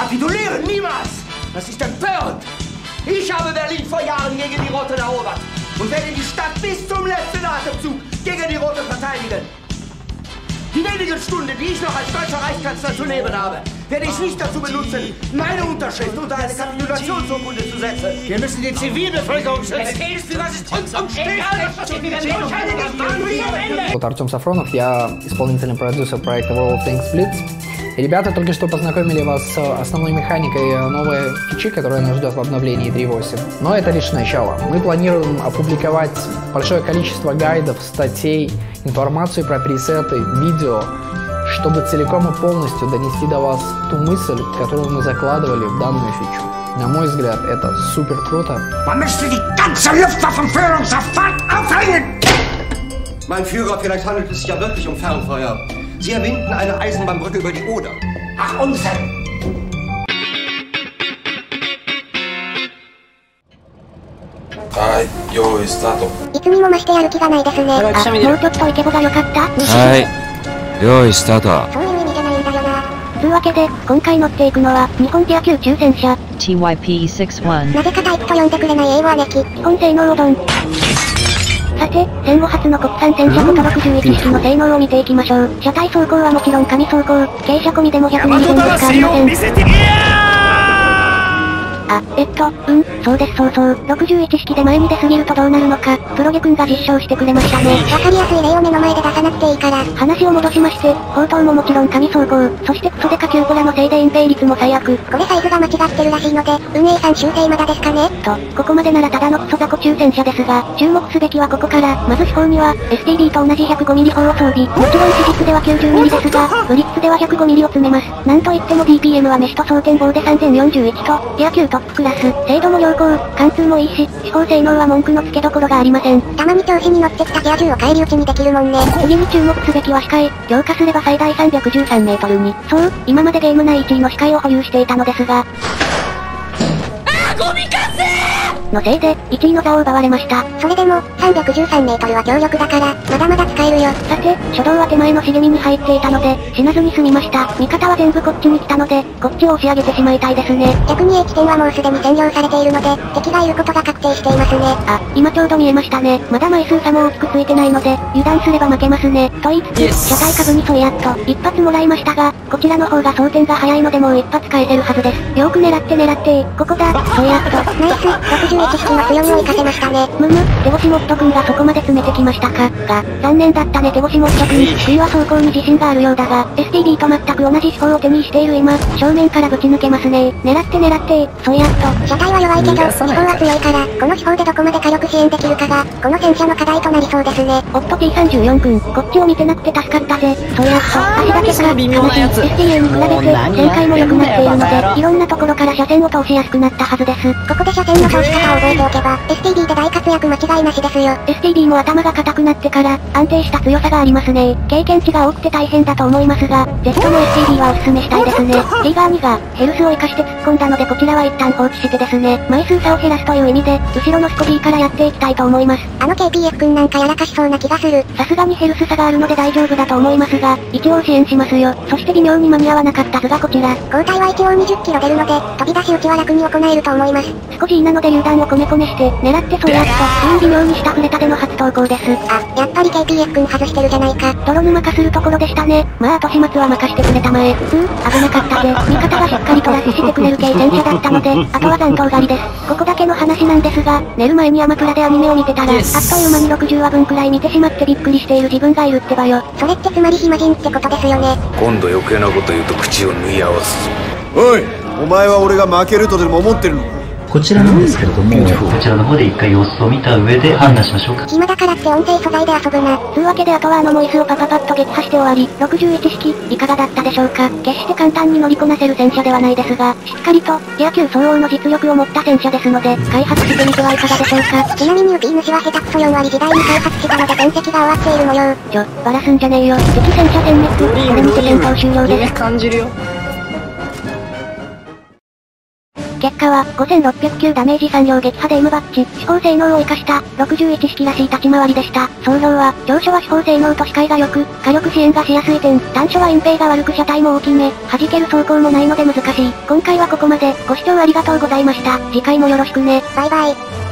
kapitulieren niemals! Das ist empörend! Ich habe Berlin vor Jahren gegen die Roten erobert und werde die Stadt bis zum letzten Atemzug gegen die Roten verteidigen. Die wenigen Stunden, die ich noch als deutscher Reichskanzler zu nehmen habe, werde ich nicht dazu benutzen, meine Unterschrift unter eine Kapitulationsurkunde zu setzen. Wir müssen die Zivilbevölkerung schützen. Erzählst du, was ist uns Вот Артем Сафронов, я исполнительный продюсер проекта World of Tanks Blitz. Ребята только что познакомили вас с основной механикой новой фичи, которая нас ждет в обновлении 3.8. Но это лишь начало. Мы планируем опубликовать большое количество гайдов, статей, информацию про пресеты, видео, чтобы целиком и полностью донести до вас ту мысль, которую мы закладывали в данную фичу. На мой взгляд, это супер круто. Aufhängen! Mein Führer, vielleicht handelt es sich ja wirklich um Fernfeuer. Sie erwinden eine Eisenbahnbrücke über die Oder. Ach, Unsinn! はい、用意スタート。いつにも増してやる気がないですね。あ、もうちょっとイケボが良かったはい。用意スタート。そういう意味じゃないんだよな。つうわけで、今回乗っていくのは、日本ティア級抽選車。TYP61 なぜかタイプと呼んでくれない英語姉貴。基本性能をドン。さて、戦後初の国産戦車こと61式の性能を見ていきましょう。車体走行はもちろん紙走行、傾斜込みでも100ミリ分しかありません。あ、えっと、うん、そうですそうそう。61式で前に出すぎるとどうなるのか、プロゲ君が実証してくれましたね。わかりやすい例を目の前で出さなくていいから。話を戻しまして、砲塔ももちろん紙走行、そしてクソデカキューポラのせいで隠蔽率も最悪。これサイズが間違ってるらしいので、運営さん修正まだですかね？と、ここまでならただのクソ雑魚抽選車ですが、注目すべきはここから、まず飛行には、STB と同じ 105mm 砲を装備。もちろん史実では 90mm ですが、ブリッツでは 105mm を詰めます。なんといっても DPM はメシと装填棒で3041と、ティア級トップクラス。精度も良好、貫通もいいし、司法性能は文句のつけどころがありません。たまに調子に乗ってきたティア銃を返り討ちにできるもんね。次に注目すべきは視界。強化すれば最大313メートルに。そう、今までゲーム内1位の視界を保有していたのですが、のせいで、1位の座を奪われました。それでも、313メートルは強力だから、まだまだ使えるよ。さて、初動は手前の茂みに入っていたので、死なずに済みました。味方は全部こっちに来たので、こっちを押し上げてしまいたいですね。逆に A 地点はもうすでに占領されているので、敵がいることが確定していますね。あ、今ちょうど見えましたね。まだ枚数差も大きくついてないので、油断すれば負けますね。と言いつつ、車体下部にそやっと、一発もらいましたが、こちらの方が装填が早いのでもう一発返せるはずです。よく狙って狙って、ここだ、そやっと。ナイス、61式の強みを活かせましたね。むむ、手越モッド君がそこまで詰めてきましたか。が、残念だったね手越モッド君。冬は走行に自信があるようだが、STB と全く同じ手法を手にしている今、正面からぶち抜けますね。狙って狙って、そやっと。車体は弱いけど、手法は強いから、この手法でどこまで火力支援できるかが、この戦車の課題となりそうですね。おっと T34 君、こっちを見てなくて助かったぜ。そやっと、足だけか、悲しい。STA に比べて、旋回も良くなっているので、いろんなところから車線を通しやすくなったはずです。ここで車線の通し方を覚えておけば、STB で大活躍間違いなしですよ。STB も頭が硬くなってから、安定した強さがありますね。経験値が多くて大変だと思いますが、Z の STB はおすすめしたいですね。ティガー2が、ヘルスを活かして突っ込んだのでこちらは一旦放置してですね、枚数差を減らすという意味で、後ろのスコビーからやっていきたいと思います。あの KPF 君なんかやらかしそうな気がする。さすがにヘルス差があるので大丈夫だと思いますが、一応支援しますよ。そして微妙に間に合わなかった図がこちら。交代は一応20キロ出るので、飛び出し打ちは楽に行えると思います。少し稲ので榴弾をコメコメして、狙ってそうやっと、うん微妙に下触れたでの初投稿です。あ、やっぱり KPF 君外してるじゃないか。泥沼化するところでしたね。まあ後始末は任してくれたまえ。うー、危なかったぜ。味方がしっかりトラスしてくれる系戦車だったので、あとは残党狩りです。ここだけの話なんですが、寝る前にアマプラでアニメを見てたら、あっという間に60話分くらい見てしまってびっくりしている自分がいるってばよ。それってつまり暇人ってことですよね。今度余計なこと言うと口を縫い合わすぞおいお前は俺が負けるとでも思ってるのか？こちらなんですけれども、こちらの方で一回様子を見た上で判断しましょうか。暇だからって音声素材で遊ぶな。つうわけであとはあのモイスをパパパッと撃破して終わり、61式、いかがだったでしょうか決して簡単に乗りこなせる戦車ではないですが、しっかりと、ティア級相応の実力を持った戦車ですので、開発してみてはいかがでしょうかちなみにウピー主は下手くそ4割時代に開発したので戦績が終わっている模様。ちょ、バラすんじゃねえよ。敵戦車全滅、これにて戦闘終了です。感じるよ。結果は、5609ダメージ3両撃破で M バッチ、司法性能を活かした、61式らしい立ち回りでした。総評は、長所は司法性能と視界が良く、火力支援がしやすい点、短所は隠蔽が悪く車体も大きめ、弾ける走行もないので難しい。今回はここまで、ご視聴ありがとうございました。次回もよろしくね。バイバイ。